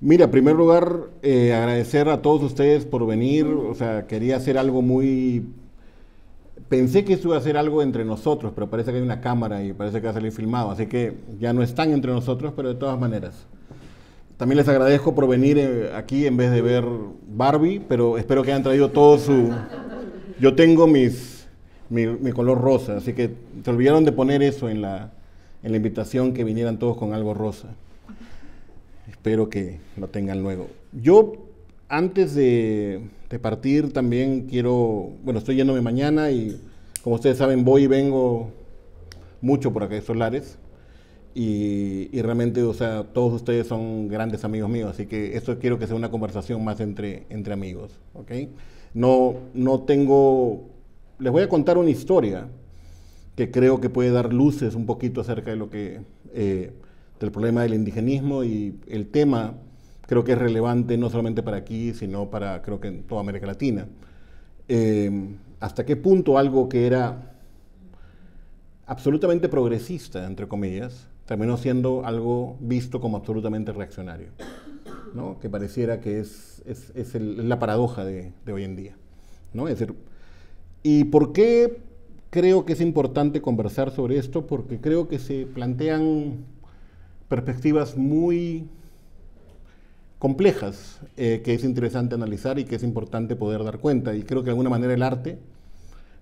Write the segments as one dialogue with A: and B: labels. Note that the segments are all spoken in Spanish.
A: Mira, en primer lugar, eh, agradecer a todos ustedes por venir. O sea, quería hacer algo muy... Pensé que esto iba a ser algo entre nosotros, pero parece que hay una cámara y parece que va a salir filmado. Así que ya no están entre nosotros, pero de todas maneras. También les agradezco por venir eh, aquí en vez de ver Barbie, pero espero que hayan traído todo su... Yo tengo mis, mi, mi color rosa, así que se olvidaron de poner eso en la, en la invitación, que vinieran todos con algo rosa. Espero que lo tengan luego. Yo, antes de, partir, también quiero, bueno, estoy yéndome mañana y como ustedes saben, voy y vengo mucho por acá de Solares. Y, y, realmente, o sea, todos ustedes son grandes amigos míos, así que esto quiero que sea una conversación más entre, entre amigos, ¿ok? No, no tengo, les voy a contar una historia que creo que puede dar luces un poquito acerca de lo que, eh, del problema del indigenismo y el tema creo que es relevante no solamente para aquí, sino para creo que en toda América Latina. Eh, ¿Hasta qué punto algo que era absolutamente progresista, entre comillas, terminó siendo algo visto como absolutamente reaccionario, ¿no? que pareciera que es, es, es, el, la paradoja de, de, hoy en día. ¿no? Es decir, ¿y por qué creo que es importante conversar sobre esto? Porque creo que se plantean perspectivas muy complejas eh, que es interesante analizar y que es importante poder dar cuenta. Y creo que de alguna manera el arte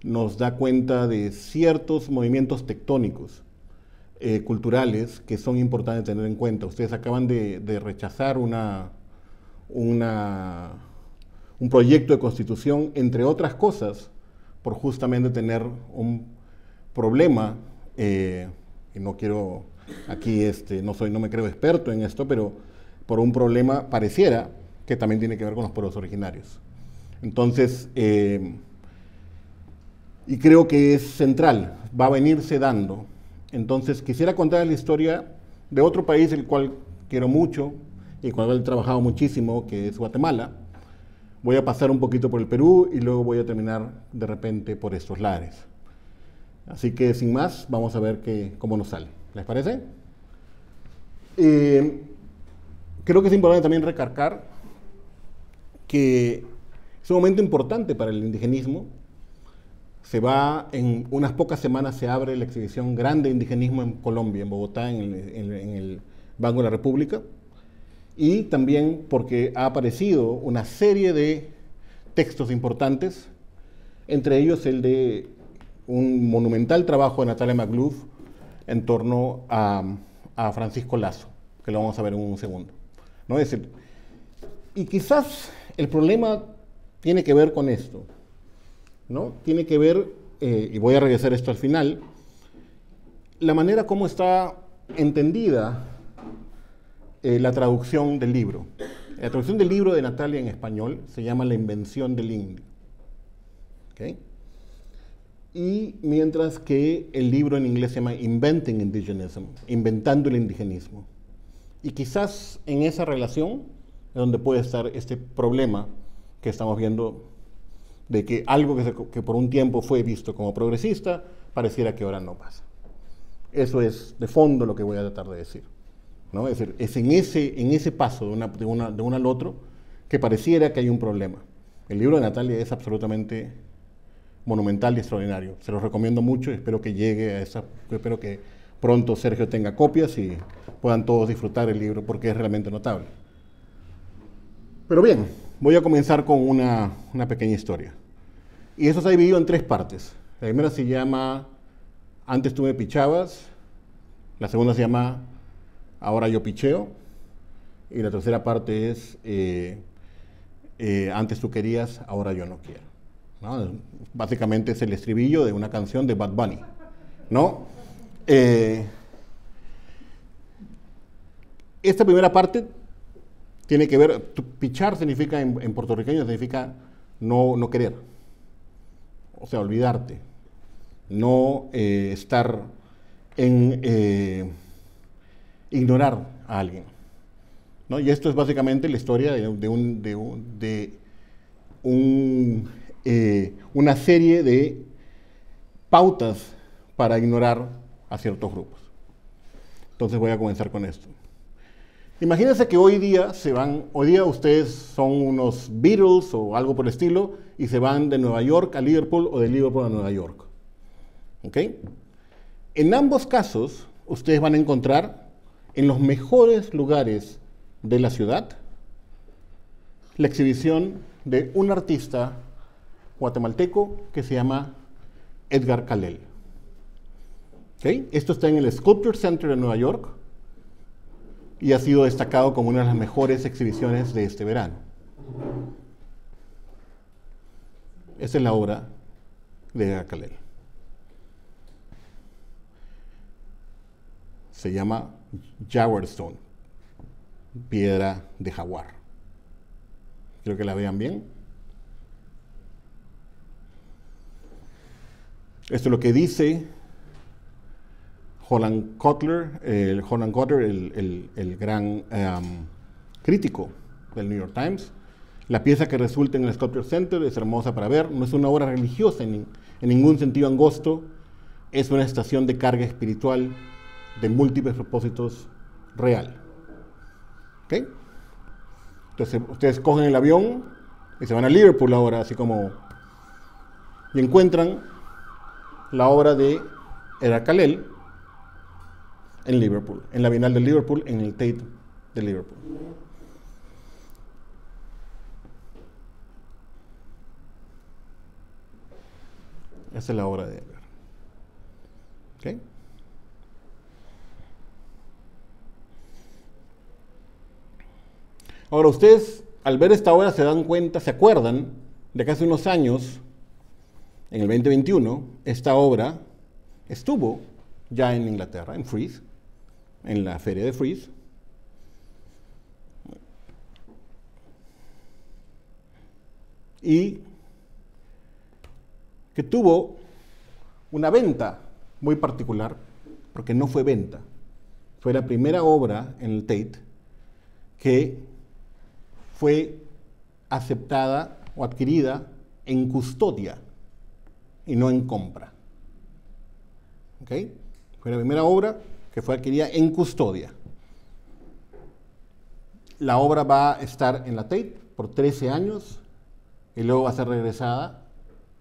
A: nos da cuenta de ciertos movimientos tectónicos eh, culturales que son importantes tener en cuenta. Ustedes acaban de, rechazar una, una, un proyecto de constitución, entre otras cosas, por justamente tener un problema, eh, y no quiero, aquí este, no, soy, no me creo experto en esto, pero por un problema pareciera que también tiene que ver con los pueblos originarios. Entonces, eh, y creo que es central, va a venirse dando entonces, quisiera contar la historia de otro país, el cual quiero mucho y con el cual he trabajado muchísimo, que es Guatemala. Voy a pasar un poquito por el Perú y luego voy a terminar de repente por estos lares. Así que sin más, vamos a ver cómo nos sale. ¿Les parece? Eh, creo que es importante también recargar que es un momento importante para el indigenismo, se va, en unas pocas semanas se abre la exhibición Grande Indigenismo en Colombia, en Bogotá, en el, Banco de la República, y también porque ha aparecido una serie de textos importantes, entre ellos el de un monumental trabajo de Natalia Magluf en torno a, a, Francisco Lazo, que lo vamos a ver en un segundo. ¿no? Es decir, y quizás el problema tiene que ver con esto. ¿no? Tiene que ver, eh, y voy a regresar esto al final, la manera como está entendida eh, la traducción del libro. La traducción del libro de Natalia en español se llama La invención del indio. ¿Okay? Y mientras que el libro en inglés se llama Inventing Indigenism, inventando el indigenismo. Y quizás en esa relación es donde puede estar este problema que estamos viendo de que algo que, por un tiempo fue visto como progresista, pareciera que ahora no pasa. Eso es de fondo lo que voy a tratar de decir. ¿no? Es decir, es en ese, en ese paso de, una, de, una, de uno al otro que pareciera que hay un problema. El libro de Natalia es absolutamente monumental y extraordinario. Se los recomiendo mucho y espero que llegue a esa, espero que pronto Sergio tenga copias y puedan todos disfrutar el libro porque es realmente notable. Pero bien, voy a comenzar con una, una pequeña historia. Y eso ha dividido en tres partes. La primera se llama Antes tú me pichabas, la segunda se llama Ahora yo picheo, y la tercera parte es eh, eh, Antes tú querías, ahora yo no quiero. Básicamente es el estribillo de una canción de Bad Bunny. ¿no? Eh, esta primera parte tiene que ver, pichar significa en, en puertorriqueño significa no, no, querer, o sea, olvidarte, no eh, estar en eh, ignorar a alguien. ¿no? Y esto es básicamente la historia de, de, un, de, de un, eh, una serie de pautas para ignorar a ciertos grupos. Entonces voy a comenzar con esto. Imagínense que hoy día se van, hoy día ustedes son unos Beatles o algo por el estilo y se van de Nueva York a Liverpool o de Liverpool a Nueva York. ¿Ok? En ambos casos, ustedes van a encontrar en los mejores lugares de la ciudad la exhibición de un artista guatemalteco que se llama Edgar Calel. ¿Ok? Esto está en el Sculpture Center de Nueva York y ha sido destacado como una de las mejores exhibiciones de este verano. Esa es la obra de Calel. Se llama Jaguar Stone, piedra de jaguar. Quiero que la vean bien. Esto es lo que dice Holland Kotler, el, Holland Kotler, el, gran em, crítico del New York Times. La pieza que resulta en el Sculpture Center es hermosa para ver, no es una obra religiosa en, ningún sentido angosto, es una estación de carga espiritual de múltiples propósitos real. ¿Ok? Entonces ustedes cogen el avión y se van a Liverpool ahora, así como, y encuentran la obra de Kalel en Liverpool, en la Bienal de Liverpool, en el Tate de Liverpool. Esa es la obra de Edgar. ¿Okay? Ahora ustedes al ver esta obra se dan cuenta, se acuerdan de que hace unos años, en el 2021, esta obra estuvo ya en Inglaterra, en Frieze, en la feria de Frieze. Y que tuvo una venta muy particular, porque no fue venta, fue la primera obra en el Tate que fue aceptada o adquirida en custodia y no en compra. ¿Ok? Fue la primera obra que fue adquirida en custodia. La obra va a estar en la Tate por 13 años y luego va a ser regresada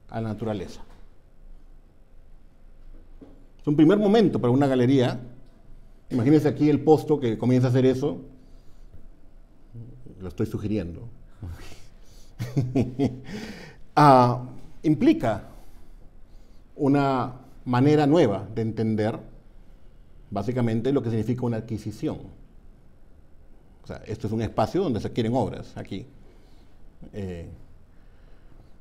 A: a la naturaleza. Es un primer momento para una galería. Imagínense aquí el posto que comienza a hacer eso. Lo estoy sugiriendo. Ah, implica una manera nueva de entender básicamente lo que significa una adquisición. O sea, esto es un espacio donde se adquieren obras aquí. Eh,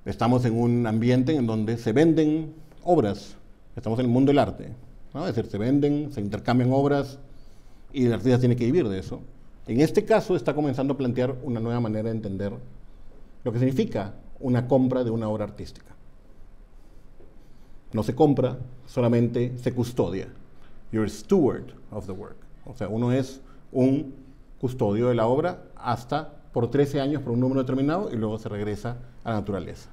A: estamos en un ambiente en donde se venden obras. Estamos en el mundo del arte. Es decir, se venden, se intercambian obras y el artista tiene que vivir de eso. En este caso está comenzando a plantear una nueva manera de entender lo que significa una compra de una obra artística. No se compra, solamente se custodia. You're a steward of the work. O sea, uno es un custodio de la obra hasta por 13 años por un número determinado y luego se regresa a la naturaleza.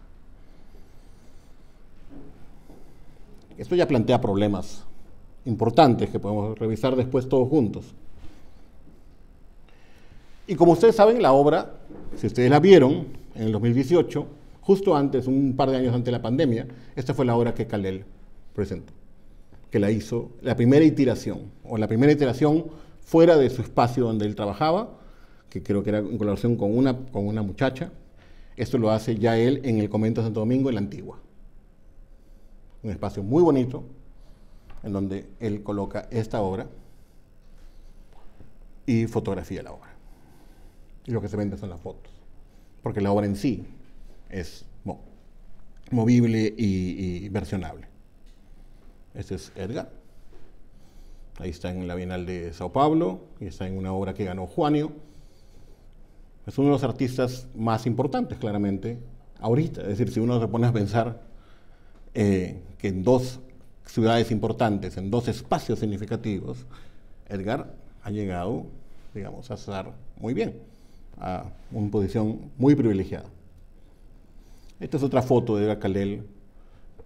A: Esto ya plantea problemas importantes que podemos revisar después todos juntos. Y como ustedes saben, la obra, si ustedes la vieron en el 2018, justo antes, un par de años antes de la pandemia, esta fue la obra que Kalel presentó, que la hizo, la primera iteración, o la primera iteración fuera de su espacio donde él trabajaba, que creo que era en colaboración con una, con una muchacha. Esto lo hace ya él en el convento de Santo Domingo, en la antigua. Un espacio muy bonito, en donde él coloca esta obra y fotografía la obra y lo que se vende son las fotos. Porque la obra en sí es movible y, versionable. Este es Edgar. Ahí está en la Bienal de Sao Paulo y está en una obra que ganó Juanio. Es uno de los artistas más importantes, claramente, ahorita. Es decir, si uno se pone a pensar eh, que en dos ciudades importantes, en dos espacios significativos, Edgar ha llegado, digamos, a estar muy bien a una posición muy privilegiada. Esta es otra foto de Eva Calel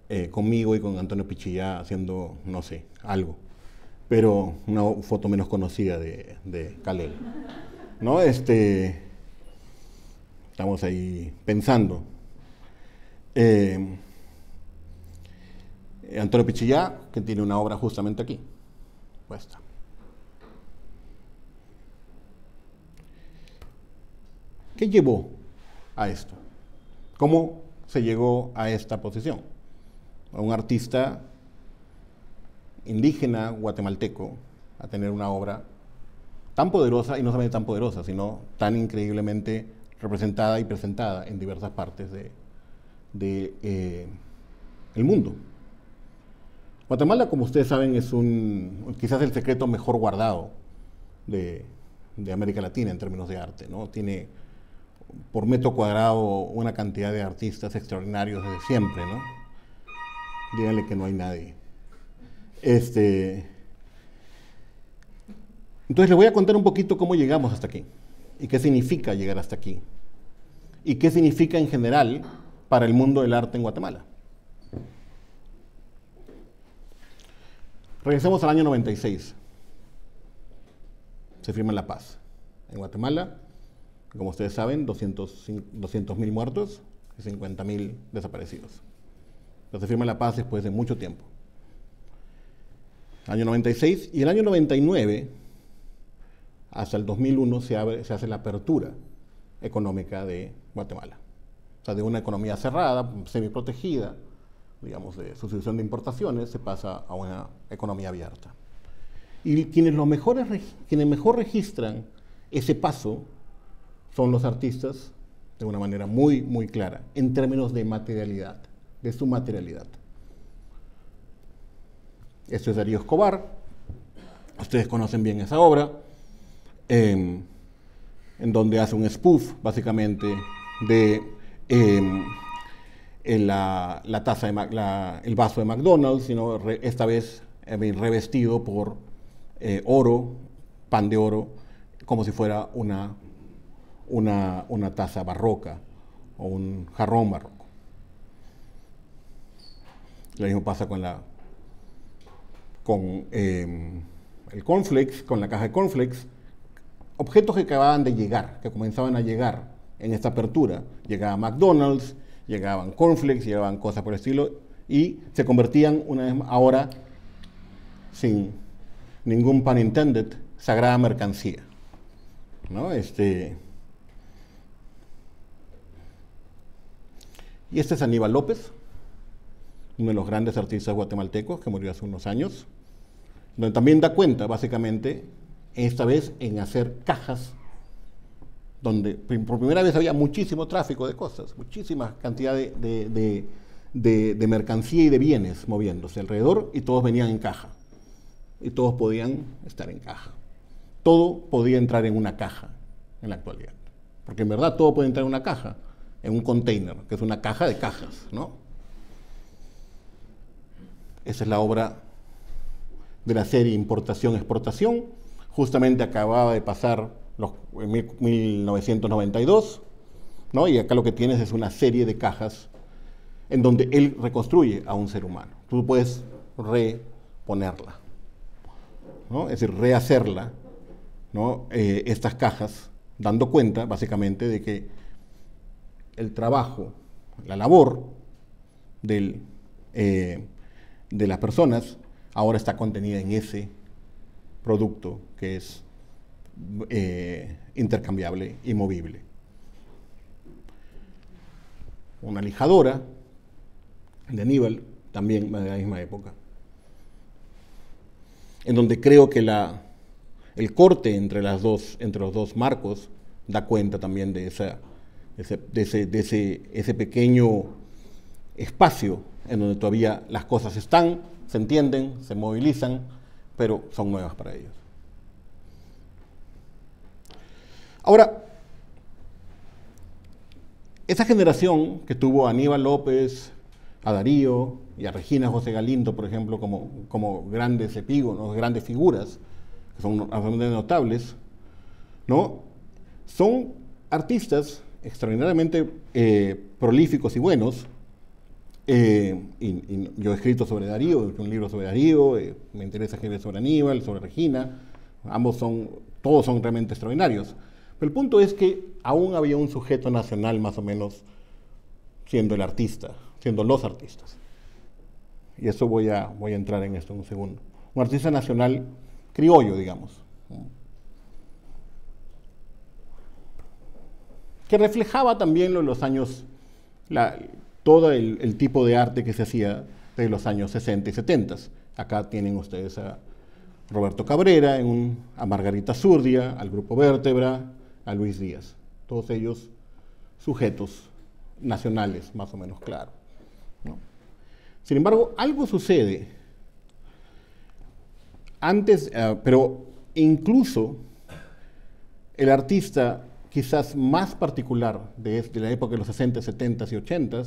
A: eh, conmigo y con Antonio Pichilla haciendo, no sé, algo. pero una foto menos conocida de, de Kalel. ¿No? Este, estamos ahí pensando. Eh, Antonio Pichillá, que tiene una obra justamente aquí, puesta. ¿Qué llevó a esto? ¿Cómo se llegó a esta posición? Un artista indígena guatemalteco a tener una obra tan poderosa, y no solamente tan poderosa, sino tan increíblemente representada y presentada en diversas partes de, eh, el mundo. Guatemala, como ustedes saben, es un quizás el secreto mejor guardado de, de América Latina en términos de arte. ¿no? Tiene por metro cuadrado una cantidad de artistas extraordinarios desde siempre, ¿no? Díganle que no hay nadie. Este, entonces les voy a contar un poquito cómo llegamos hasta aquí y qué significa llegar hasta aquí y qué significa en general para el mundo del arte en Guatemala. Regresemos al año 96. Se firma la paz en Guatemala como ustedes saben, 200.000 mil muertos y 50.000 desaparecidos. se firma la paz después de mucho tiempo. Año 96 y el año 99 hasta el 2001 se, abre, se hace la apertura económica de Guatemala. O sea, de una economía cerrada, semi-protegida, digamos, de sustitución de importaciones, se pasa a una economía abierta. Y quienes, lo mejores, quienes mejor registran ese paso son los artistas de una manera muy, muy clara, en términos de materialidad, de su materialidad. Esto es Darío Escobar, ustedes conocen bien esa obra, em, en donde hace un spoof, básicamente, de em, la, taza de, el vaso de McDonald's, sino esta vez eh, revestido por eh, oro, pan de oro, como si fuera una una, taza barroca o un jarrón barroco. Lo mismo pasa con la con em, el cornflakes, con la caja de cornflakes, objetos que acababan de llegar, que comenzaban a llegar en esta apertura. Llegaba McDonald's, llegaban cornflakes, llegaban cosas por el estilo, y se convertían una vez ahora, sin ningún pan intended, sagrada mercancía. ¿no? Este, Y este es Aníbal López, uno de los grandes artistas guatemaltecos que murió hace unos años, donde también da cuenta, básicamente, esta vez en hacer cajas, donde por primera vez había muchísimo tráfico de cosas, muchísima cantidad de, mercancía y de bienes moviéndose alrededor y todos venían en caja. Y todos podían estar en caja. Todo podía entrar en una caja en la actualidad. Porque en verdad todo puede entrar en una caja en un container, que es una caja de cajas, ¿no? Esa es la obra de la serie Importación-Exportación. Justamente acababa de pasar los, en 1992, ¿no? Y acá lo que tienes es una serie de cajas en donde él reconstruye a un ser humano. Tú puedes reponerla, ¿no? Es decir, rehacerla, ¿no? Eh, estas cajas, dando cuenta básicamente de que el trabajo, la labor eh, de las personas ahora está contenida en ese producto que es eh, intercambiable y movible. Una lijadora de Aníbal, también de la misma época, en donde creo que la, el corte entre, las dos, entre los dos marcos da cuenta también de esa de, ese, ese, pequeño espacio en donde todavía las cosas están, se entienden, se movilizan, pero son nuevas para ellos. Ahora, esa generación que tuvo a Aníbal López, a Darío y a Regina José Galindo, por ejemplo, como, como grandes epígonos, grandes figuras, que son absolutamente notables, ¿no? son artistas extraordinariamente eh, prolíficos y buenos, Eh, yo he escrito sobre Darío, un libro sobre Darío, eh, me interesa escribir sobre Aníbal, sobre Regina, ambos son, todos son realmente extraordinarios. Pero el punto es que aún había un sujeto nacional más o menos siendo el artista, siendo los artistas. Y eso voy a, voy a entrar en esto en un segundo. Un artista nacional criollo, digamos. Que reflejaba también los años, todo el, tipo de arte que se hacía de los años 60 y 70. Acá tienen ustedes a Roberto Cabrera, a Margarita Zurdia, al Grupo Vértebra, a Luis Díaz. Todos ellos sujetos nacionales, más o menos claro. Sin embargo, algo sucede antes, eh, pero incluso el artista quizás más particular de, la época de los 60, 70 y 80,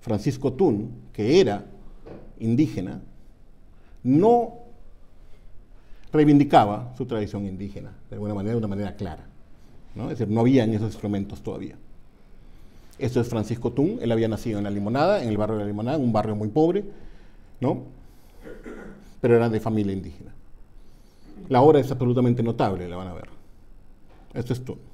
A: Francisco Tun, que era indígena, no reivindicaba su tradición indígena, de alguna manera, de una manera clara. ¿no? Es decir, no había esos instrumentos todavía. Esto es Francisco Tun, él había nacido en La Limonada, en el barrio de La Limonada, un barrio muy pobre, ¿no? Pero era de familia indígena. La obra es absolutamente notable, la van a ver. Esto es Tun.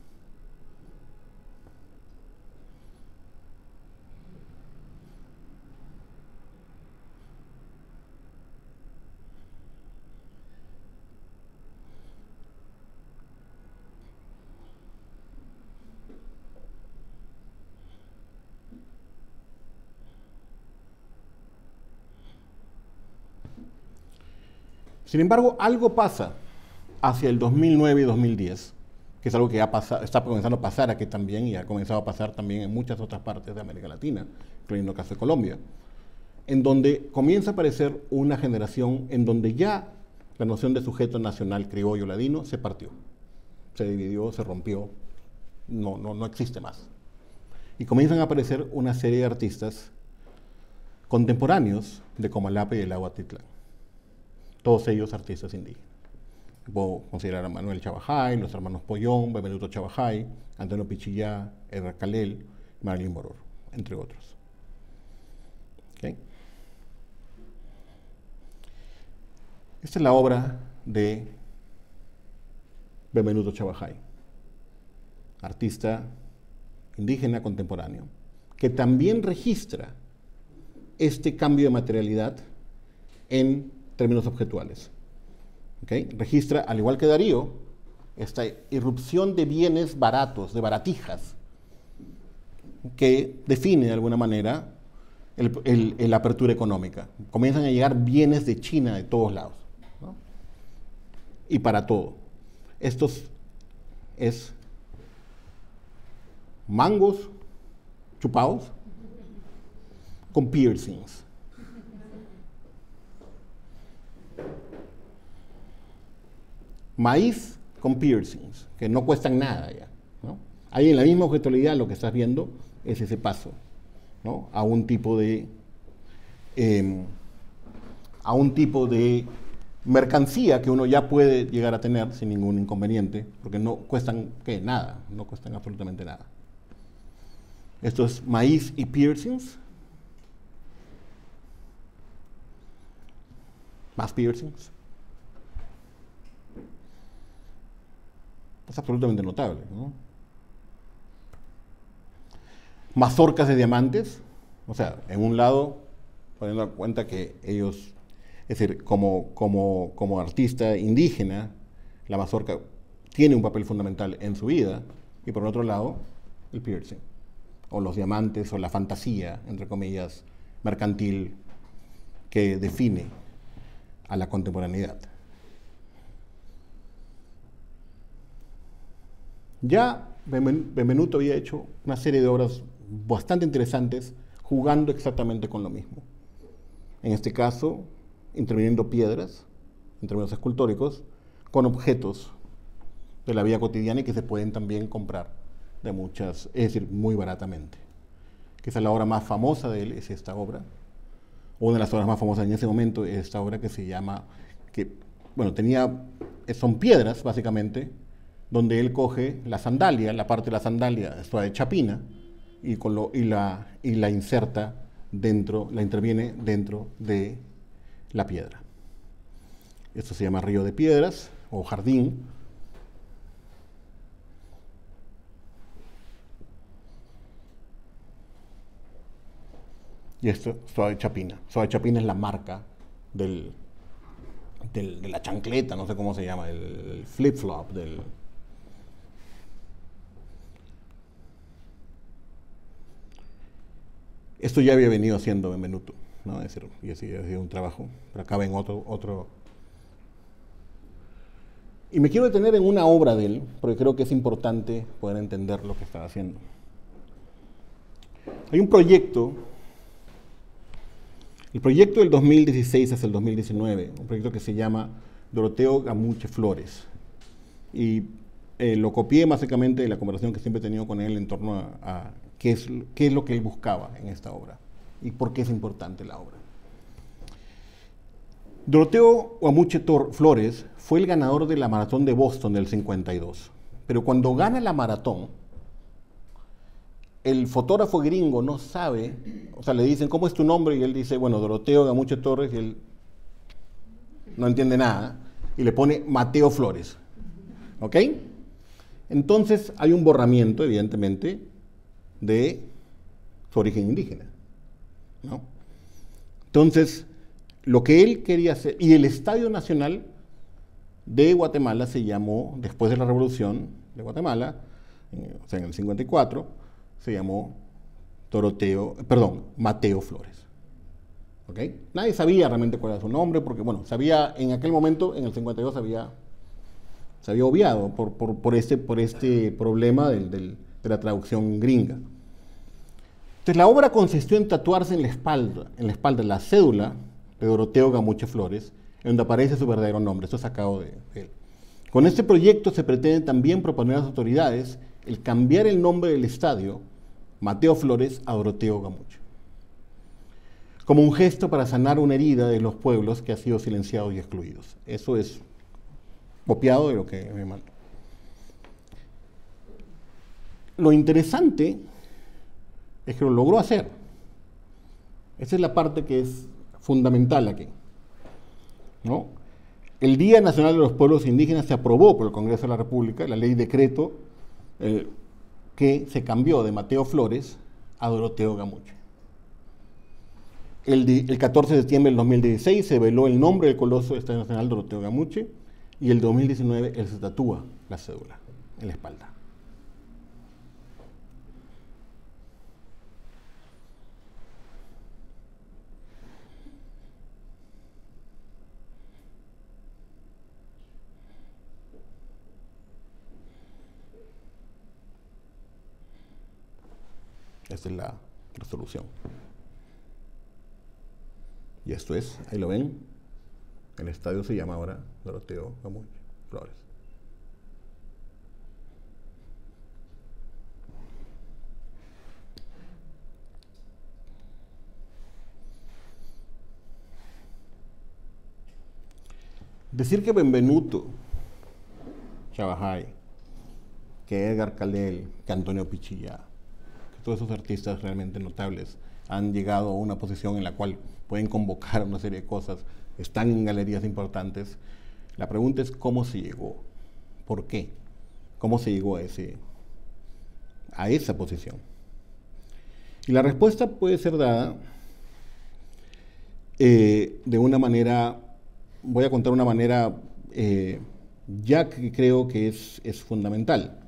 A: Sin embargo, algo pasa hacia el 2009 y 2010, que es algo que ya está comenzando a pasar aquí también y ha comenzado a pasar también en muchas otras partes de América Latina, incluyendo el caso de Colombia, en donde comienza a aparecer una generación en donde ya la noción de sujeto nacional criollo ladino se partió, se dividió, se rompió, no, no, no existe más. Y comienzan a aparecer una serie de artistas contemporáneos de Comalapa y el Aguatitlán todos ellos artistas indígenas. Puedo considerar a Manuel Chabajay, los hermanos Pollón, Benvenuto Chabajay, Antonio Pichillá, Edgar Calel, Marilyn Moror, entre otros. Esta es la obra de Benvenuto Chabajay, artista indígena contemporáneo, que también registra este cambio de materialidad en términos objetuales. Registra, al igual que Darío, esta irrupción de bienes baratos, de baratijas, que define de alguna manera la apertura económica. Comienzan a llegar bienes de China de todos lados. Y para todo. Estos es mangos chupados con piercings. Maíz con piercings, que no cuestan nada ya. Ahí en la misma objetualidad lo que estás viendo es ese paso a un tipo de em, a un tipo de mercancía que uno ya puede llegar a tener sin ningún inconveniente, porque no cuestan ¿qué? nada, no cuestan absolutamente nada. Esto es maíz y piercings. Más piercings. Es absolutamente notable. Mazorcas de diamantes, o sea, en un lado, poniendo en cuenta que ellos, es decir, como, como, como artista indígena, la mazorca tiene un papel fundamental en su vida, y por otro lado, el piercing, o los diamantes, o la fantasía, entre comillas, mercantil, que define a la contemporaneidad. Ya Benvenuto había hecho una serie de obras bastante interesantes jugando exactamente con lo mismo. En este caso, interviniendo piedras, en términos escultóricos, con objetos de la vida cotidiana y que se pueden también comprar de muchas, es decir, muy baratamente. Quizá la obra más famosa de él es esta obra, una de las obras más famosas en ese momento es esta obra que se llama, que, bueno, tenía, son piedras básicamente, donde él coge la sandalia, la parte de la sandalia, esto de chapina, y la inserta dentro, la interviene dentro de la piedra. Esto se llama río de piedras o jardín. Y esto, Suave Chapina. Suave Chapina es la marca del, de la chancleta, no sé cómo se llama, el, flip-flop, del... Esto ya había venido haciendo Benvenuto, ¿no? Es decir, y así ha sido un trabajo, pero acá ven otro, otro... Y me quiero detener en una obra de él, porque creo que es importante poder entender lo que está haciendo. Hay un proyecto el proyecto del 2016 hasta el 2019, un proyecto que se llama Doroteo Gamuche Flores. Y eh, lo copié básicamente de la conversación que siempre he tenido con él en torno a, qué, es, qué es lo que él buscaba en esta obra y por qué es importante la obra. Doroteo Gamuche Flores fue el ganador de la maratón de Boston del 52. Pero cuando gana la maratón, el fotógrafo gringo no sabe, o sea, le dicen, ¿cómo es tu nombre? Y él dice, bueno, Doroteo Gamuche Torres, y él no entiende nada, y le pone Mateo Flores. ¿Ok? Entonces hay un borramiento, evidentemente, de su origen indígena. ¿no? Entonces, lo que él quería hacer, y el Estadio Nacional de Guatemala se llamó, después de la Revolución de Guatemala, o sea, en el 54, se llamó Doroteo, perdón, Mateo Flores. ¿Ok? Nadie sabía realmente cuál era su nombre, porque, bueno, sabía en aquel momento, en el 52, había, se había obviado por, por, este, por este problema de la traducción gringa. Entonces, la obra consistió en tatuarse en la espalda, en la espalda la cédula de Doroteo Gamuche Flores, en donde aparece su verdadero nombre. Esto es sacado de él. Con este proyecto se pretende también proponer a las autoridades el cambiar el nombre del estadio Mateo Flores a Doroteo Gamucho, como un gesto para sanar una herida de los pueblos que ha sido silenciados y excluidos. Eso es copiado de lo que me mandó. Lo interesante es que lo logró hacer. Esa es la parte que es fundamental aquí. ¿no? El Día Nacional de los Pueblos Indígenas se aprobó por el Congreso de la República, la ley decreto eh, que se cambió de Mateo Flores a Doroteo Gamuche. El, 14 de septiembre del 2016 se veló el nombre del coloso del Estadio Nacional Doroteo Gamuche y el 2019 él se tatúa la cédula en la espalda. Es la resolución. Y esto es, ahí lo ven, el estadio se llama ahora Doroteo Gamuy Flores. Decir que Benvenuto Chavajay, que Edgar Calel, que Antonio Pichilla, todos esos artistas realmente notables han llegado a una posición en la cual pueden convocar una serie de cosas, están en galerías importantes. La pregunta es cómo se llegó, por qué, cómo se llegó a, ese, a esa posición. Y la respuesta puede ser dada eh, de una manera, voy a contar una manera eh, ya que creo que es, es, fundamental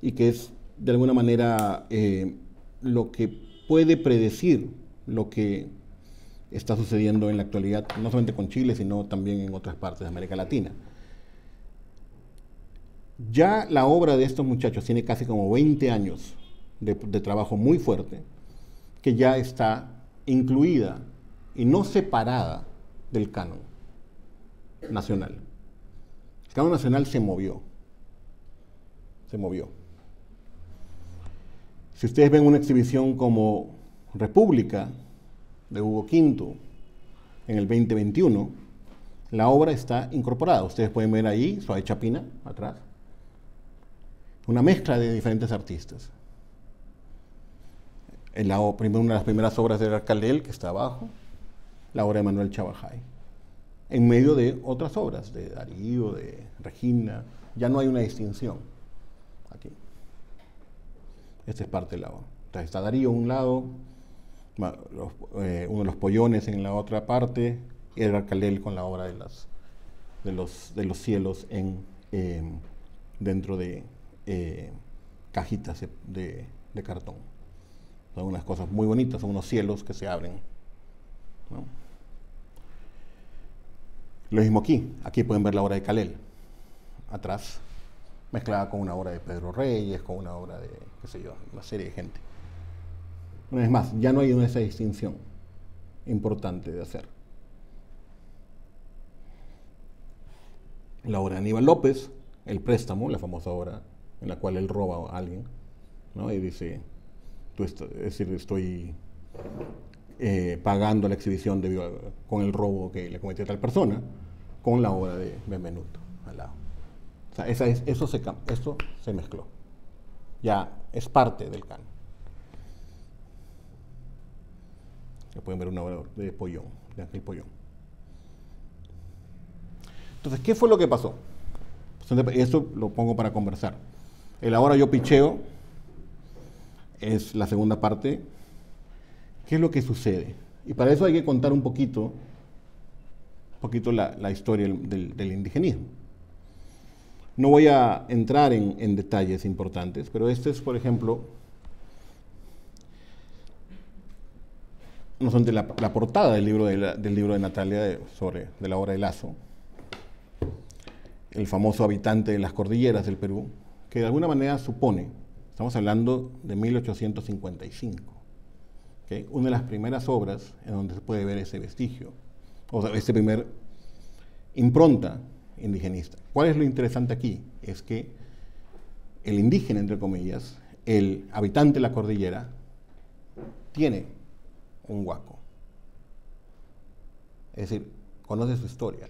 A: y que es de alguna manera eh, lo que puede predecir lo que está sucediendo en la actualidad, no solamente con Chile, sino también en otras partes de América Latina. Ya la obra de estos muchachos tiene casi como 20 años de, trabajo muy fuerte, que ya está incluida y no separada del canon nacional. El canon nacional se movió, se movió. Si ustedes ven una exhibición como República de Hugo V en el 2021, la obra está incorporada. Ustedes pueden ver ahí, Suave Chapina, atrás, una mezcla de diferentes artistas. en la, una de las primeras obras de Arcalel, que está abajo, la obra de Manuel Chabajay, en medio de otras obras, de Darío, de Regina, ya no hay una distinción aquí. Esta es parte de la obra. Entonces está Darío un lado, eh, uno de los pollones en la otra parte, y el Arcalel con la obra de, los, cielos em, dentro de eh, cajitas de, de cartón. Son unas cosas muy bonitas, son unos cielos que se abren. Lo mismo aquí. Aquí pueden ver la obra de Calel, atrás, mezclada con una obra de Pedro Reyes, con una obra de, qué sé yo, una serie de gente. Una vez más, ya no hay esa distinción importante de hacer. La obra de Aníbal López, El préstamo, la famosa obra en la cual él roba a alguien, ¿no? y dice, es decir, estoy eh, pagando la exhibición con el robo que le cometió tal persona, con la obra de Benvenuto al lado. O sea, esa es, eso, se, eso se mezcló. Ya es parte del canon. Ya pueden ver una obra de Pollón, de Ángel Pollón. Entonces, ¿qué fue lo que pasó? Eso lo pongo para conversar. El ahora yo picheo es la segunda parte. ¿Qué es lo que sucede? Y para eso hay que contar un poquito, un poquito la, historia del, indigenismo. No voy a entrar en, detalles importantes, pero este es, por ejemplo, no son de la, portada del libro de, del libro de Natalia sobre de la obra de Lazo, el famoso habitante de las cordilleras del Perú, que de alguna manera supone Estamos hablando de 1855. Una de las primeras obras en donde se puede ver ese vestigio, o sea, ese primer impronta indigenista. ¿Cuál es lo interesante aquí? Es que el indígena, entre comillas, el habitante de la cordillera, tiene un huaco. Es decir, conoce su historia.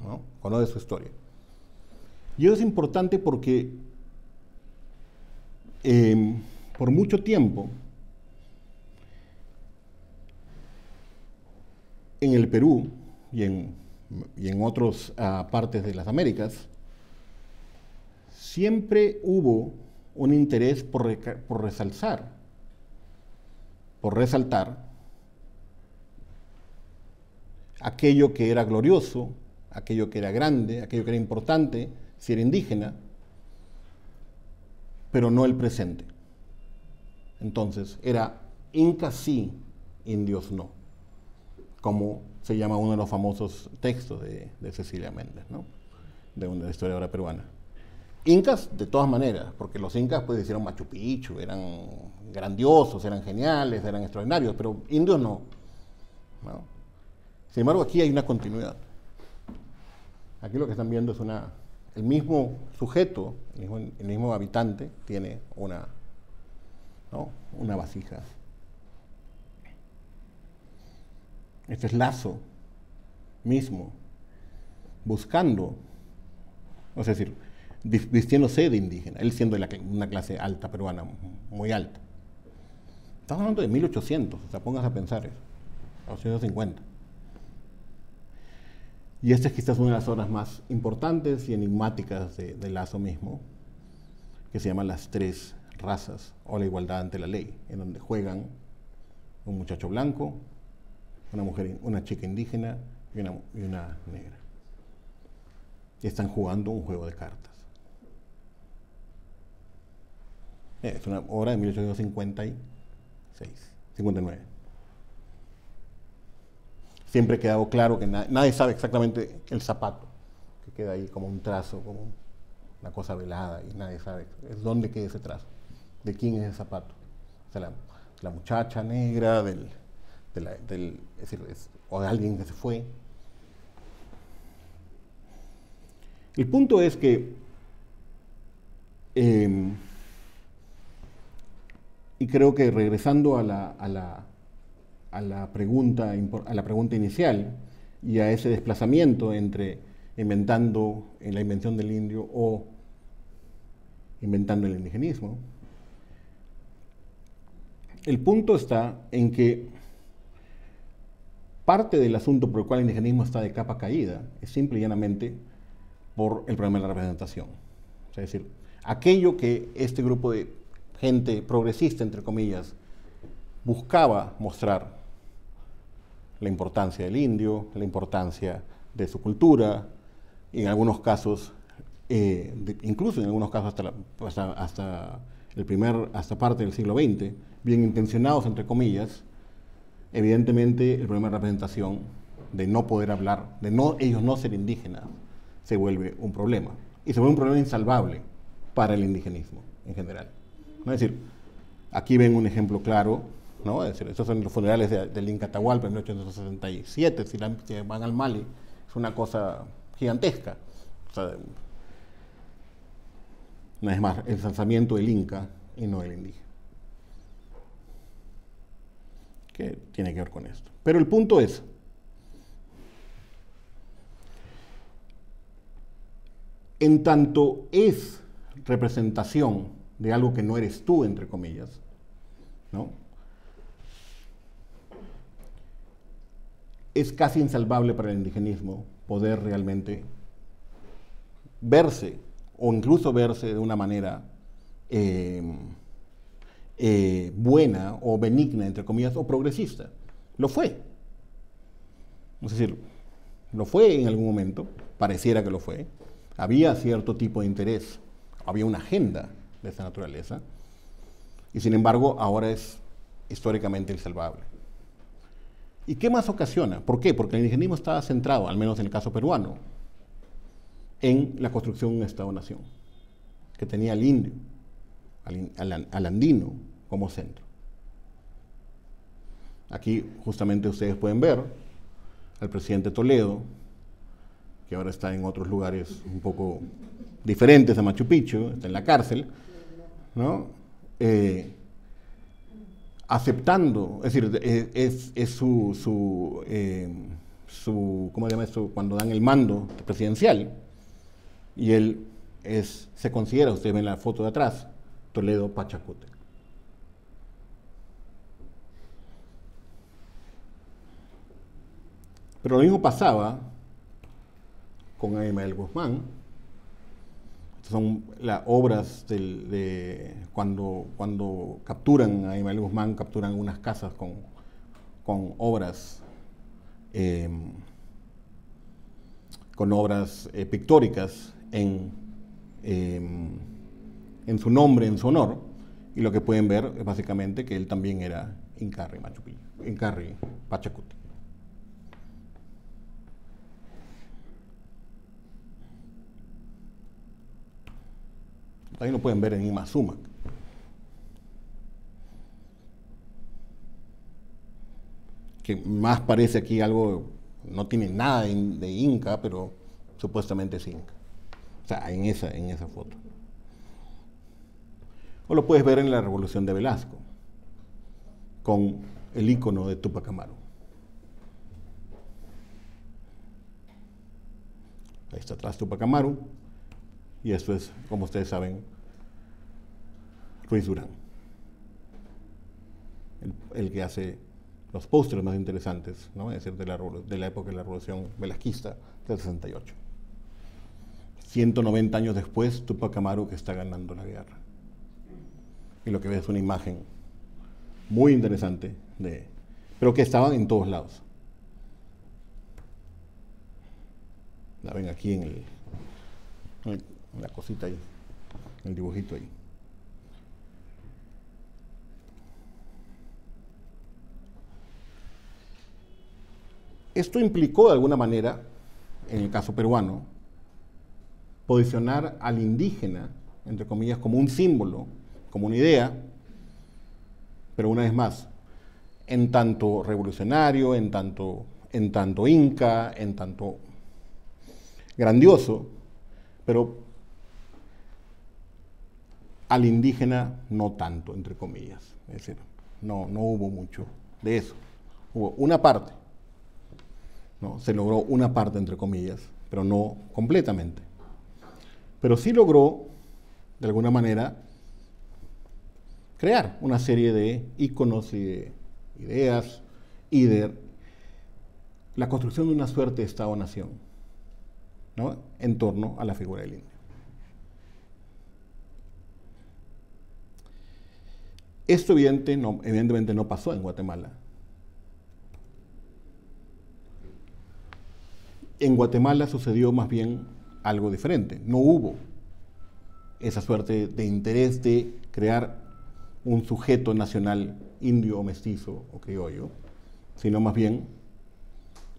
A: ¿no? Conoce su historia. Y eso es importante porque em, por mucho tiempo en el Perú y en, en otras ah, partes de las Américas, siempre hubo un interés por, por resalzar, por resaltar aquello que era glorioso, aquello que era grande, aquello que era importante, si era indígena, pero no el presente. Entonces, era Inca sí, indios no, como se llama uno de los famosos textos de, Cecilia Méndez, ¿no? de una historiadora peruana. Incas, de todas maneras, porque los incas pues hicieron Machu Picchu, eran grandiosos, eran geniales, eran extraordinarios, pero indios no. Sin embargo, aquí hay una continuidad. Aquí lo que están viendo es una el mismo sujeto, el mismo, habitante, tiene una, una vasija. Este es Lazo mismo, buscando, es decir, vistiéndose de indígena, él siendo de una clase alta peruana, muy alta. Estamos hablando de 1800, o sea, pongas a pensar eso, 1850. Y esta es quizás una de las obras más importantes y enigmáticas de, Lazo mismo, que se llama Las tres razas o la igualdad ante la ley, en donde juegan un muchacho blanco, una mujer, una chica indígena y una, negra. Y están jugando un juego de cartas. Es una obra de 1856, 59 siempre ha quedado claro que nadie sabe exactamente el zapato, que queda ahí como un trazo, como una cosa velada, y nadie sabe dónde queda ese trazo, de quién es el zapato. O sea, la, muchacha negra, del, o de alguien que se fue. El punto es que, em, y creo que regresando a la a la pregunta, a la pregunta inicial y a ese desplazamiento entre inventando en la invención del indio o inventando el indigenismo, el punto está en que parte del asunto por el cual el indigenismo está de capa caída es simple y llanamente por el problema de la representación. es decir, aquello que este grupo de gente progresista, entre comillas, buscaba mostrar, la importancia del indio, la importancia de su cultura, y en algunos casos, eh, incluso en algunos casos hasta, hasta, el primer, hasta parte del siglo XX, bien intencionados, entre comillas, evidentemente el problema de representación, de no poder hablar, de no, ellos no ser indígenas, se vuelve un problema. Y se vuelve un problema insalvable para el indigenismo en general. Es decir, aquí ven un ejemplo claro, ¿no? Es decir, estos son los funerales del Inca Tahualpa en 1867, si, van al Mali, es una cosa gigantesca. O sea, más, el lanzamiento del Inca y no el indígena. Que tiene que ver con esto. Pero el punto es, en tanto es representación de algo que no eres tú, entre comillas, ¿no? es casi insalvable para el indigenismo poder realmente verse o incluso verse de una manera em, eh, buena o benigna, entre comillas, o progresista. Lo fue. Es decir, lo fue en algún momento, pareciera que lo fue. Había cierto tipo de interés, había una agenda de esa naturaleza, y sin embargo ahora es históricamente insalvable. ¿Y qué más ocasiona? ¿Por qué? Porque el indigenismo estaba centrado, al menos en el caso peruano, en la construcción de un Estado-nación, que tenía al indio, al, andino como centro. Aquí justamente ustedes pueden ver al presidente Toledo, que ahora está en otros lugares un poco diferentes a Machu Picchu, está en la cárcel, ¿no? Eh, aceptando, es decir, es, su, su, eh, su, ¿cómo se llama esto? Cuando dan el mando presidencial, y él es, se considera, ustedes ven la foto de atrás, Toledo Pachacute. Pero lo mismo pasaba con Abimael Guzmán. son las obras de cuando, cuando capturan a Guzmán, capturan unas casas con, con obras eh, con obras eh, pictóricas en, em, en su nombre, en su honor, y lo que pueden ver es básicamente que él también era Incarri Machu Incarri Pachacuti. Ahí lo pueden ver en Imazuma. Que más parece aquí algo, no tiene nada de Inca, pero supuestamente es Inca. O sea, en esa, en esa foto. O lo puedes ver en la Revolución de Velasco, con el icono de Tupac Amaru. Ahí está atrás Tupac Amaru, y esto es, como ustedes saben, Ruiz Durán, el, que hace los pósteres más interesantes, ¿no? es decir, de la, de la época de la Revolución Velasquista del 68. 190 años después, Tupac Amaru que está ganando la guerra. Y lo que ves es una imagen muy interesante, de, pero que estaban en todos lados. La ven aquí en, el, en la cosita ahí, en el dibujito ahí. Esto implicó de alguna manera, en el caso peruano, posicionar al indígena, entre comillas, como un símbolo, como una idea, pero una vez más, en tanto revolucionario, en tanto, en tanto inca, en tanto grandioso, pero al indígena no tanto, entre comillas. Es decir, no, no hubo mucho de eso. Hubo una parte, ¿no? se logró una parte, entre comillas, pero no completamente pero sí logró, de alguna manera, crear una serie de íconos y de ideas y de la construcción de una suerte de Estado-nación ¿no? en torno a la figura del indio. Esto evidentemente no pasó en Guatemala. En Guatemala sucedió más bien algo diferente. No hubo esa suerte de interés de crear un sujeto nacional indio o mestizo o criollo, sino más bien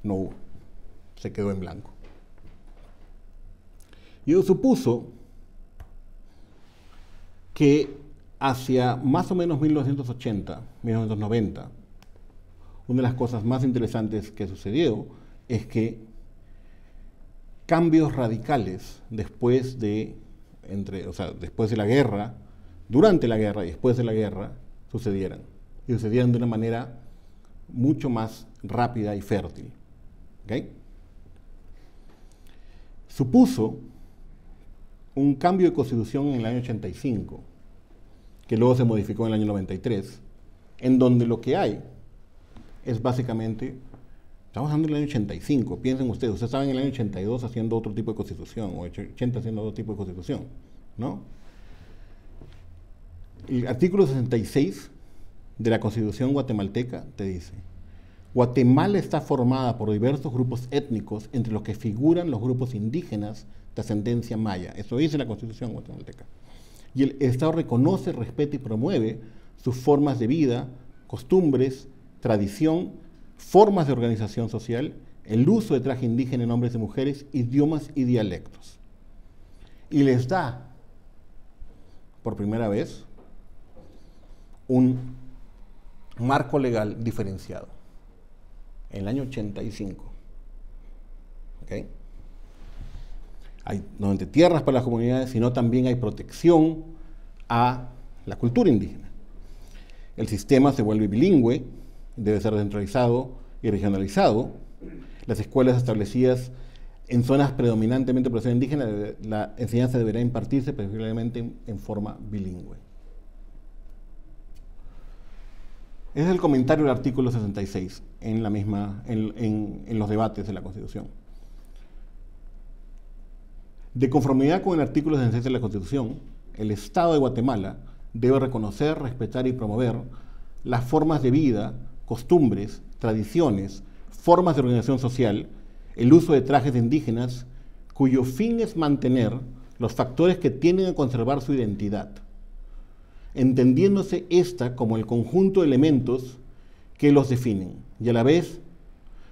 A: no hubo. Se quedó en blanco. Y eso supuso que hacia más o menos 1980, 1990, una de las cosas más interesantes que sucedió es que cambios radicales después de, entre, o sea, después de la guerra, durante la guerra y después de la guerra, sucedieran. Y sucedieran de una manera mucho más rápida y fértil. Supuso un cambio de constitución en el año 85 que luego se modificó en el año 93, en donde lo que hay es básicamente, estamos hablando del año 85, piensen ustedes, ustedes estaban en el año 82 haciendo otro tipo de constitución, o 80 haciendo otro tipo de constitución, ¿no? El artículo 66 de la constitución guatemalteca te dice, Guatemala está formada por diversos grupos étnicos, entre los que figuran los grupos indígenas de ascendencia maya. Eso dice la constitución guatemalteca y el Estado reconoce, respeta y promueve sus formas de vida, costumbres, tradición, formas de organización social, el uso de traje indígena en hombres y mujeres, idiomas y dialectos. Y les da, por primera vez, un marco legal diferenciado, en el año 85. ¿Okay? hay no tierras para las comunidades, sino también hay protección a la cultura indígena. El sistema se vuelve bilingüe, debe ser descentralizado y regionalizado. Las escuelas establecidas en zonas predominantemente de población indígena, la enseñanza deberá impartirse preferiblemente en, forma bilingüe. Ese es el comentario del artículo 66 en, la misma, en los debates de la Constitución. De conformidad con el artículo 66 de la Constitución, el Estado de Guatemala debe reconocer, respetar y promover las formas de vida, costumbres, tradiciones, formas de organización social, el uso de trajes indígenas, cuyo fin es mantener los factores que tienden a conservar su identidad, entendiéndose esta como el conjunto de elementos que los definen y a la vez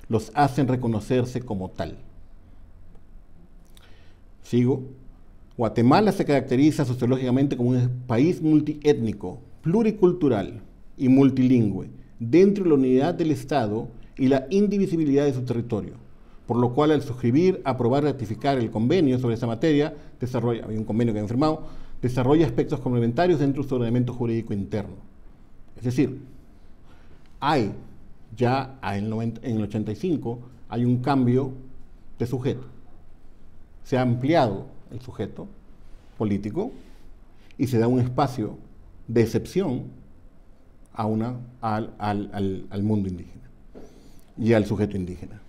A: los hacen reconocerse como tal. Sigo. Guatemala se caracteriza sociológicamente como un país multiétnico, pluricultural y multilingüe, dentro de la unidad del Estado y la indivisibilidad de su territorio, por lo cual al suscribir, aprobar ratificar el convenio sobre esa materia, desarrolla, hay un convenio que han firmado, desarrolla aspectos complementarios dentro de su ordenamiento jurídico interno. Es decir, hay ya en el 85 hay un cambio de sujeto se ha ampliado el sujeto político y se da un espacio de excepción a una, al, mundo indígena y al sujeto indígena.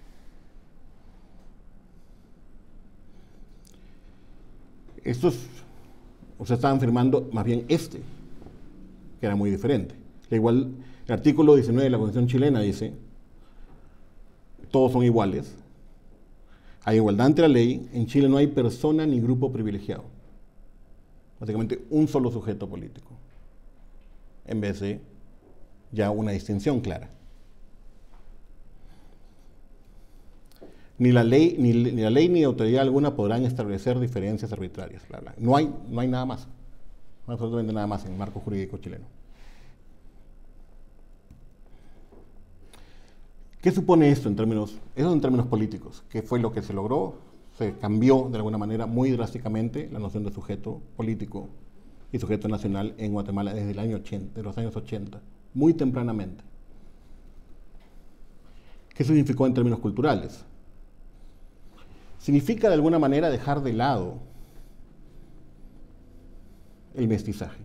A: Estos, o sea, estaban firmando más bien este, que era muy diferente. igual, el artículo 19 de la Constitución chilena dice, todos son iguales, hay igualdad ante la ley, en Chile no hay persona ni grupo privilegiado. Básicamente un solo sujeto político, en vez de ya una distinción clara. Ni la ley ni, la ley ni autoridad alguna podrán establecer diferencias arbitrarias. No, hay, no hay nada más, absolutamente nada más en el marco jurídico chileno. ¿Qué supone esto en términos, eso en términos políticos? ¿Qué fue lo que se logró? Se cambió de alguna manera muy drásticamente la noción de sujeto político y sujeto nacional en Guatemala desde el año 80, de los años 80, muy tempranamente. ¿Qué significó en términos culturales? Significa de alguna manera dejar de lado el mestizaje.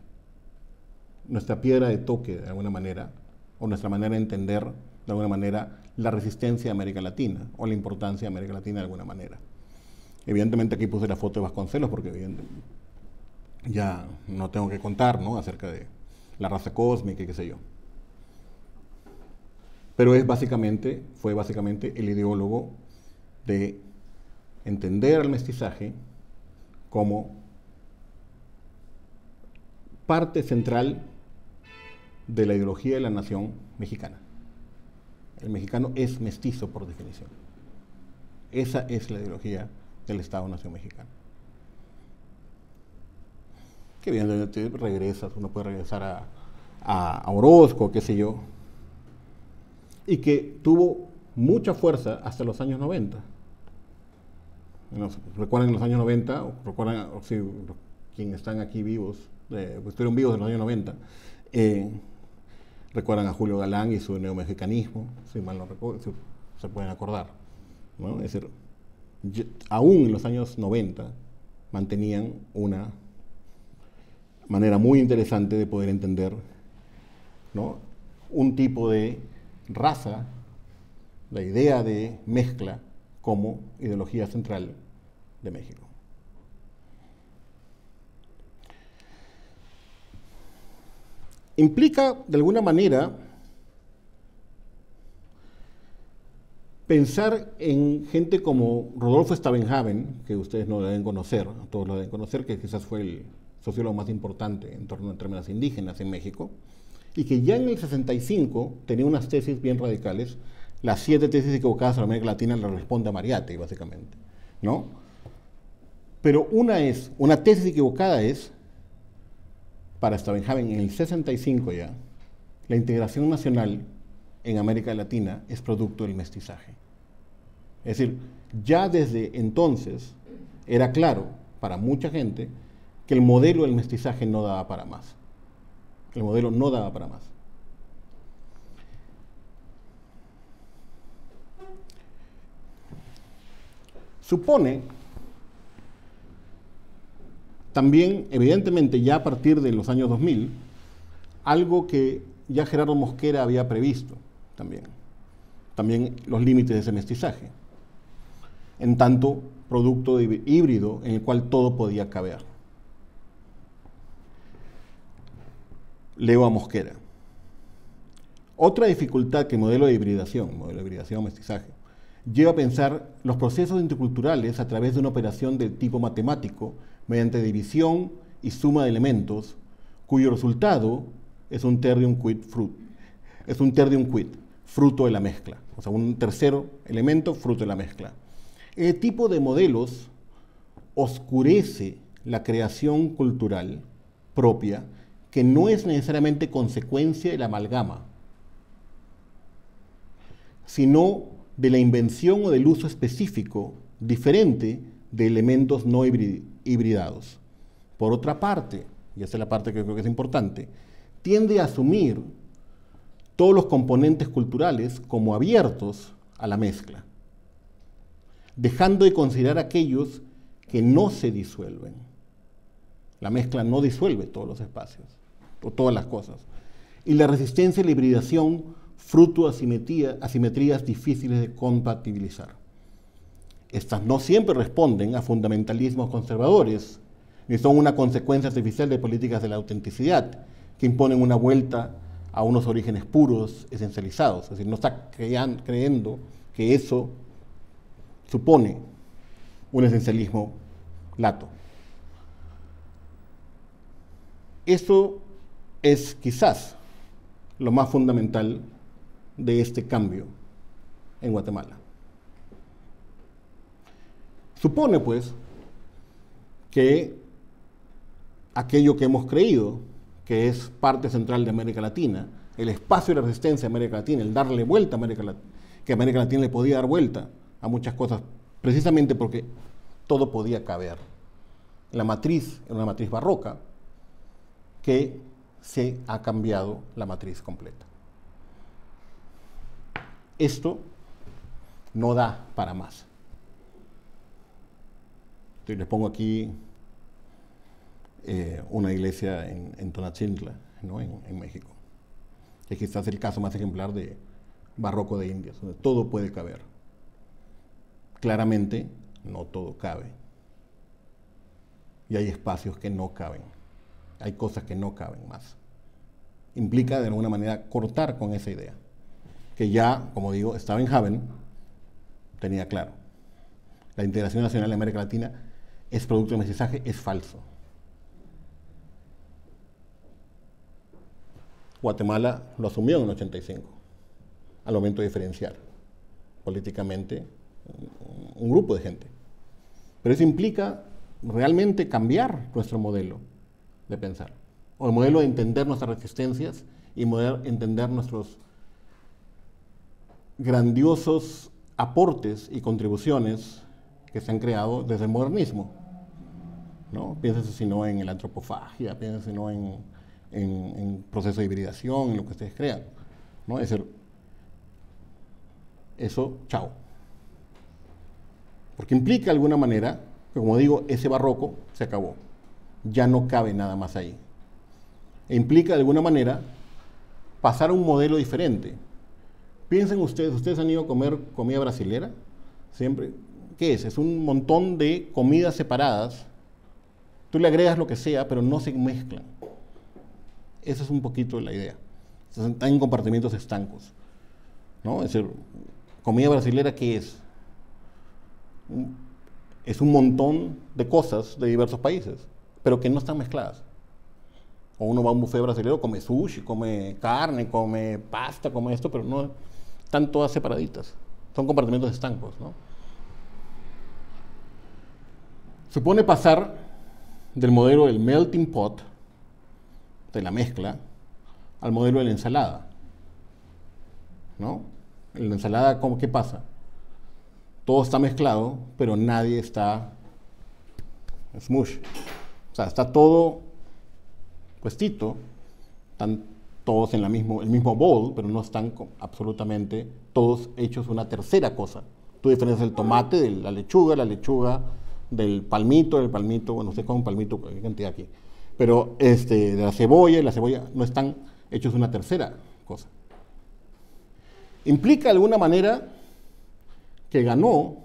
A: nuestra piedra de toque, de alguna manera, o nuestra manera de entender, de alguna manera, la resistencia de América Latina, o la importancia de América Latina de alguna manera. Evidentemente aquí puse la foto de Vasconcelos, porque ya no tengo que contar ¿no? acerca de la raza cósmica y qué sé yo. Pero es básicamente, fue básicamente el ideólogo de entender al mestizaje como parte central de la ideología de la nación mexicana. El mexicano es mestizo por definición. Esa es la ideología del Estado-Nación mexicano. Que bien, regresas, uno puede regresar a, a Orozco, qué sé yo, y que tuvo mucha fuerza hasta los años 90. Recuerdan los años 90, recuerdan, si quienes están aquí vivos, pues estuvieron vivos en los años 90, eh, recuerdan a Julio Galán y su neomexicanismo, si mal no recuerdo, si se pueden acordar. Es decir, aún en los años 90 mantenían una manera muy interesante de poder entender ¿no? un tipo de raza, la idea de mezcla como ideología central de México. Implica, de alguna manera, pensar en gente como Rodolfo Stavenhaven, que ustedes no deben conocer, todos lo deben conocer, que quizás fue el sociólogo más importante en torno a términos indígenas en México, y que ya en el 65 tenía unas tesis bien radicales. Las siete tesis equivocadas la América Latina le responde a Mariate, básicamente, ¿no? Pero una es, una tesis equivocada es, para Stavenhaven en el 65 ya, la integración nacional en América Latina es producto del mestizaje. Es decir, ya desde entonces era claro para mucha gente que el modelo del mestizaje no daba para más. El modelo no daba para más. Supone también, evidentemente, ya a partir de los años 2000, algo que ya Gerardo Mosquera había previsto también, también los límites de ese mestizaje, en tanto producto híbrido en el cual todo podía caber. leo a Mosquera. Otra dificultad que el modelo de hibridación, modelo de hibridación o mestizaje, lleva a pensar los procesos interculturales a través de una operación de tipo matemático mediante división y suma de elementos, cuyo resultado es un terdium quid fruit, es un terdium quid, fruto de la mezcla, o sea, un tercero elemento fruto de la mezcla. El tipo de modelos oscurece la creación cultural propia que no es necesariamente consecuencia de la amalgama, sino de la invención o del uso específico diferente de elementos no hibridados. Por otra parte, y esta es la parte que creo que es importante, tiende a asumir todos los componentes culturales como abiertos a la mezcla, dejando de considerar aquellos que no se disuelven. La mezcla no disuelve todos los espacios o todas las cosas. Y la resistencia a la hibridación, fruto de asimetría, asimetrías difíciles de compatibilizar. Estas no siempre responden a fundamentalismos conservadores, ni son una consecuencia artificial de políticas de la autenticidad, que imponen una vuelta a unos orígenes puros, esencializados. Es decir, no está creyendo que eso supone un esencialismo lato. Eso es quizás lo más fundamental de este cambio en Guatemala. Supone, pues, que aquello que hemos creído, que es parte central de América Latina, el espacio de la resistencia de América Latina, el darle vuelta a América Latina, que América Latina le podía dar vuelta a muchas cosas, precisamente porque todo podía caber. La matriz era una matriz barroca que se ha cambiado la matriz completa. Esto no da para más. Les pongo aquí eh, una iglesia en, en ¿no? en, en México. Que quizás es el caso más ejemplar de barroco de Indias, donde todo puede caber. Claramente, no todo cabe. Y hay espacios que no caben. Hay cosas que no caben más. Implica de alguna manera cortar con esa idea, que ya, como digo, estaba en Haven, tenía claro. La integración nacional en América Latina es producto de mestizaje, es falso. Guatemala lo asumió en el 85, al momento de diferenciar políticamente un grupo de gente. Pero eso implica realmente cambiar nuestro modelo de pensar, o el modelo de entender nuestras resistencias y entender nuestros grandiosos aportes y contribuciones que se han creado desde el modernismo. ¿no? Piénsense si no en la antropofagia, piénsense no en, en, proceso de hibridación, en lo que ustedes crean. ¿no? Es decir, eso, chao. Porque implica de alguna manera que, como digo, ese barroco se acabó. Ya no cabe nada más ahí. E implica de alguna manera pasar a un modelo diferente. Piensen ustedes, ustedes han ido a comer comida brasilera, siempre. ¿Qué es? Es un montón de comidas separadas. Tú le agregas lo que sea, pero no se mezclan. Esa es un poquito la idea. Están en compartimientos estancos. ¿no? Es decir, comida brasilera, ¿qué es? Es un montón de cosas de diversos países, pero que no están mezcladas. O uno va a un buffet brasileño, come sushi, come carne, come pasta, come esto, pero no están todas separaditas. Son compartimentos estancos, ¿no? Supone pasar del modelo del melting pot, de la mezcla, al modelo de la ensalada. ¿No? En la ensalada, ¿qué pasa? Todo está mezclado, pero nadie está smush. O sea, está todo puestito, están todos en el mismo bowl, pero no están absolutamente todos hechos una tercera cosa. Tú diferencias el tomate de la lechuga, la lechuga del palmito, del palmito, bueno, usted come un palmito, qué cantidad aquí, pero este, de la cebolla y la cebolla no están hechos una tercera cosa. Implica de alguna manera que ganó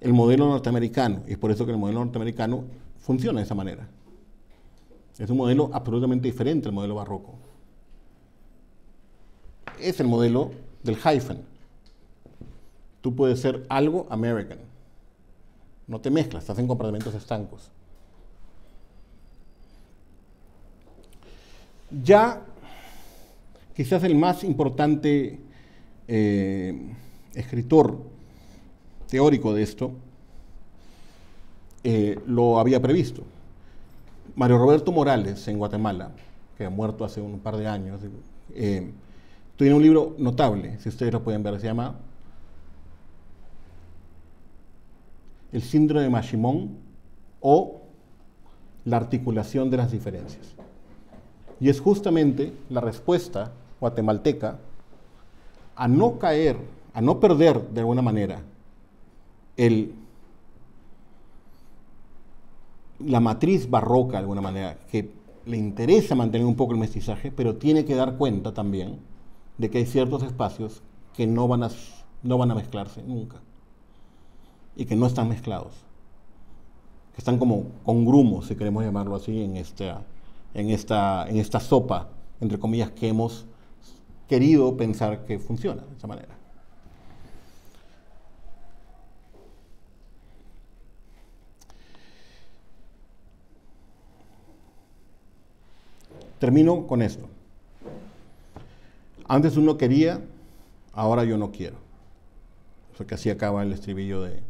A: el modelo norteamericano, y es por eso que el modelo norteamericano funciona de esa manera. Es un modelo absolutamente diferente al modelo barroco. Es el modelo del hyphen. Tú puedes ser algo American. No te mezclas, estás en compartimentos estancos. Ya quizás el más importante eh, escritor teórico de esto eh, lo había previsto. Mario Roberto Morales en Guatemala, que ha muerto hace un par de años, eh, tiene un libro notable, si ustedes lo pueden ver, se llama El síndrome de Machimón o la articulación de las diferencias. Y es justamente la respuesta guatemalteca a no caer, a no perder de alguna manera el, la matriz barroca de alguna manera, que le interesa mantener un poco el mestizaje, pero tiene que dar cuenta también de que hay ciertos espacios que no van a, no van a mezclarse nunca y que no están mezclados, que están como con grumos, si queremos llamarlo así, en esta, en esta, en esta sopa, entre comillas, que hemos querido pensar que funciona de esa manera. Termino con esto. Antes uno quería, ahora yo no quiero. O sea que así acaba el estribillo de,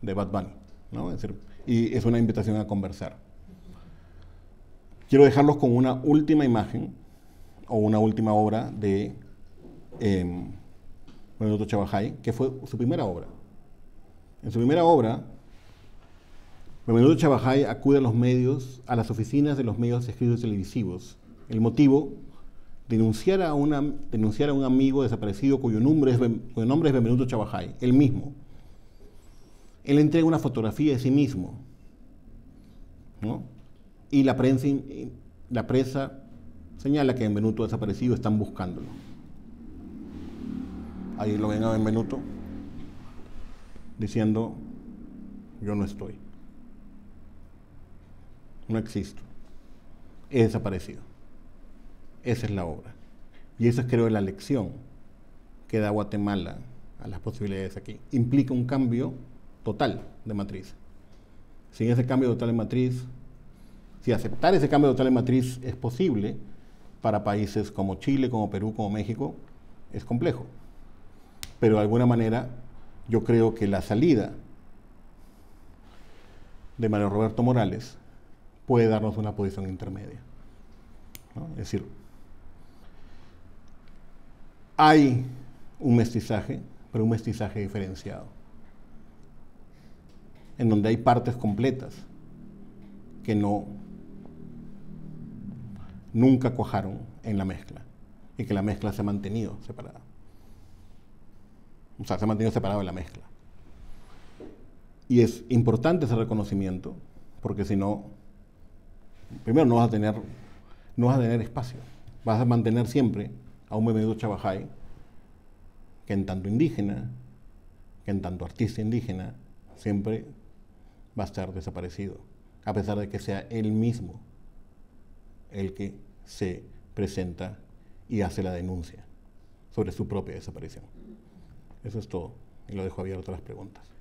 A: de Bad Bunny. ¿no? y es una invitación a conversar. Quiero dejarlos con una última imagen o una última obra de eh, Benedetto Chabajay, que fue su primera obra. En su primera obra, Benedetto Chabajay acude a los medios, a las oficinas de los medios escritos televisivos. El motivo, denunciar a, un amigo desaparecido cuyo nombre es, Benvenuto Chabajay, él mismo. Él entrega una fotografía de sí mismo, ¿no? Y la prensa, la presa señala que Benvenuto desaparecido, están buscándolo. Ahí lo ven a Benvenuto diciendo, yo no estoy, no existo, he desaparecido. Esa es la obra. Y esa es creo la lección que da Guatemala a las posibilidades aquí. Implica un cambio total de matriz. Sin ese cambio total de matriz, si aceptar ese cambio total de matriz es posible para países como Chile, como Perú, como México, es complejo. Pero de alguna manera yo creo que la salida de Mario Roberto Morales puede darnos una posición intermedia. Es decir, hay un mestizaje, pero un mestizaje diferenciado, en donde hay partes completas que no nunca cuajaron en la mezcla y que la mezcla se ha mantenido separada. O sea, se ha mantenido separado de la mezcla. Y es importante ese reconocimiento, porque si no, primero no vas a tener, no vas a tener espacio. Vas a mantener siempre a un Memedú Chabajay, que en tanto indígena, que en tanto artista indígena, siempre va a estar desaparecido, a pesar de que sea él mismo el que se presenta y hace la denuncia sobre su propia desaparición. Eso es todo, y lo dejo abierto a las preguntas.